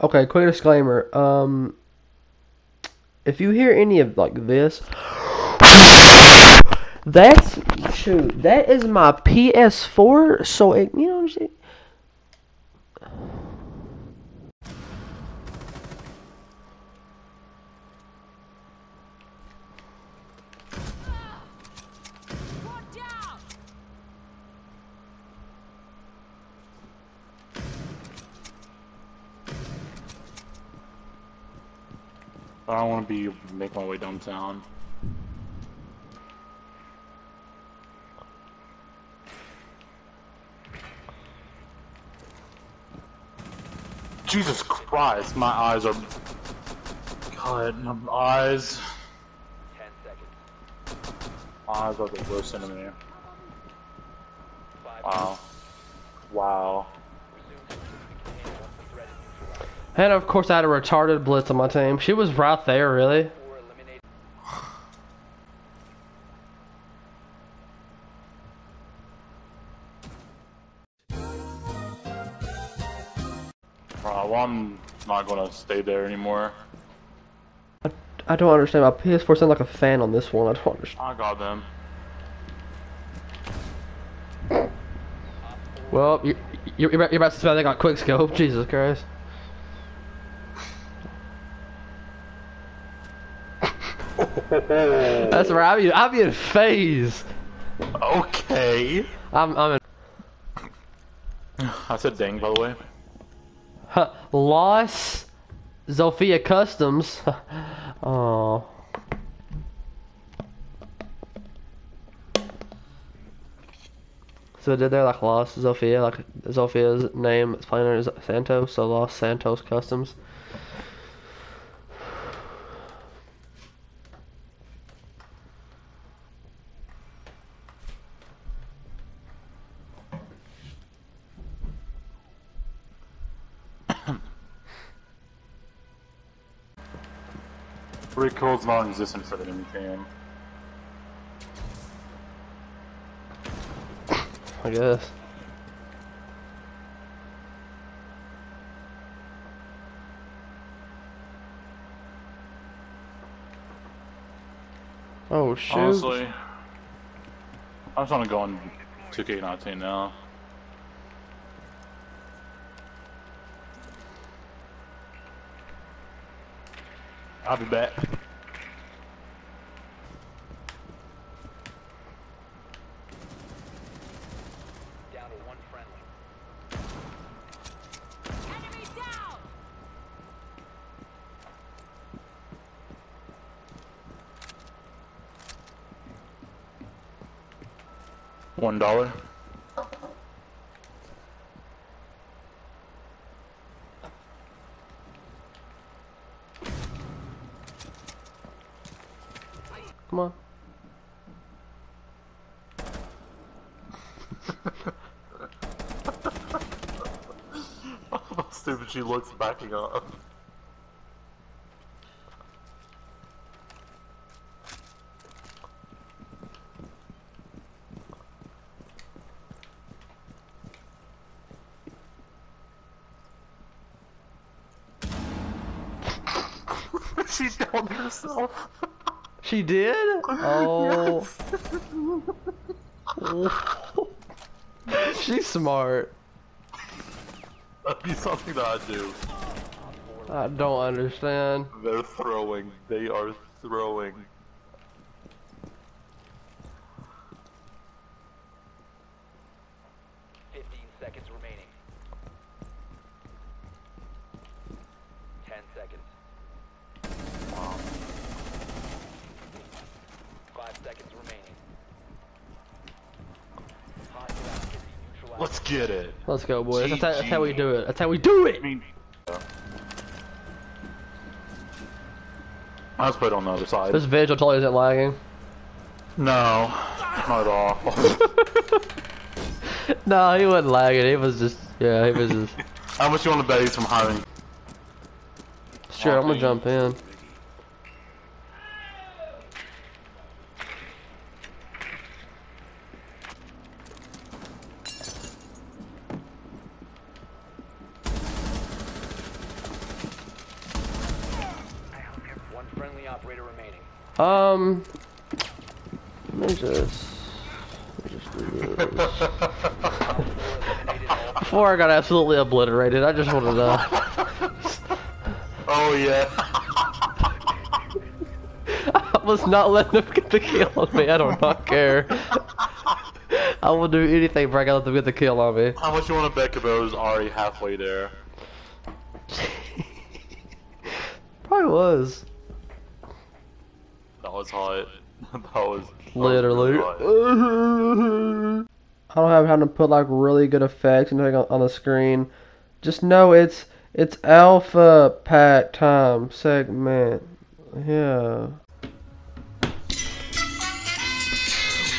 Okay, quick disclaimer. Um, if you hear any of like this, that's shoot. That is my PS4. So it, you know what I'm saying. I don't want to be make my way downtown. Jesus Christ, my eyes are. God, my eyes. Ten seconds. My eyes are the worst enemy. Wow. Wow. Resume container once the threat is neutralized. And of course, I had a retarded blitz on my team. She was right there, really. Uh, well, I'm not gonna stay there anymore. I, I don't understand. My PS4 sounds like a fan on this one. I don't understand. I got them. Well, you, you, you're about- you're about to spell they got quick scope. Jesus Christ. That's right. I'm, I'm in phase. Okay. I'm, I'm in. I said dang, by the way. Huh, Loss. Zofia Customs. oh. So did they like Los Zofia, like Zofia's name is playing under Santos, so Los Santos Customs. Recall's non-existent for the enemy team. I guess. Oh shoot! Honestly, I'm just gonna go on 2K19 now. I'll be back. Down to one friendly. Enemy down! One dollar. Come on. How stupid she looks backing up. she downed herself. She did? Oh. She's smart. That'd be something that I do. I don't understand. They're throwing. They are throwing. Fifteen seconds remaining. Ten seconds. Five seconds remaining. Hostile activity neutralized. Let's get it. Let's go, boys. That's how, that's how we do it. That's how we do it. I I was put on the other side. This vigil totally isn't lagging. No, not at all. No, he wasn't lagging. He was just, yeah, he was just. How much you want to bet he's from hiring? Sure, I'm gonna jump in. Um, let me just, let me just do this. Op 4 eliminated all Before I got absolutely obliterated, I just wanted to. oh yeah. I was not letting them get the kill on me. I do not care. I will do anything for I can let them get the kill on me. How much you want to bet Cabo's already halfway there? Probably was. That was hot. that was Literally. hot. I don't have how to put like really good effects and anything on, on the screen. Just know it's it's alpha pack time segment. Yeah.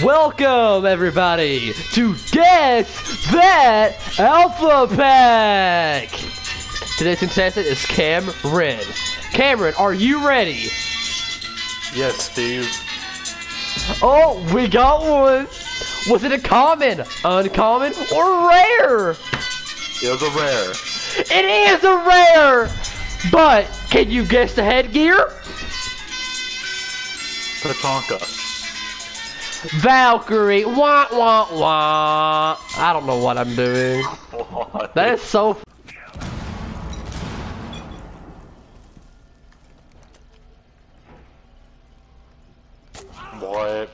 Welcome everybody to Guess That Alpha Pack. Today's contestant is Cameron. Cameron, are you ready? Yes, Steve. Oh, we got one. Was it a common, uncommon, or rare? It was a rare. It is a rare. But can you guess the headgear? Tachanka. Valkyrie. Wah wah wah. I don't know what I'm doing. What? That is so. What?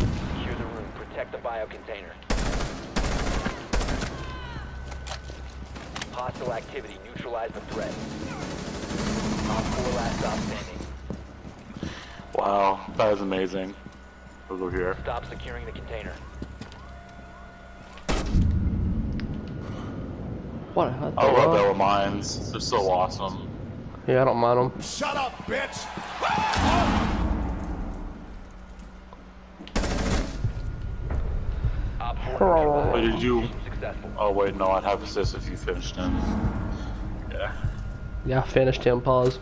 Secure the room. Protect the bio container. Hostile activity. Neutralize the threat. Op 4 last stop standing. Wow, that is amazing. Over here. Stop securing the container. What? what the I love fuck? Bella Mines. They're so awesome. Yeah, I don't mind them. Shut up, bitch! Op 4 Oh. Did you? Oh wait, no. I'd have assists if you finished him. Yeah. Yeah, finished him. Pause.